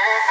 Oh.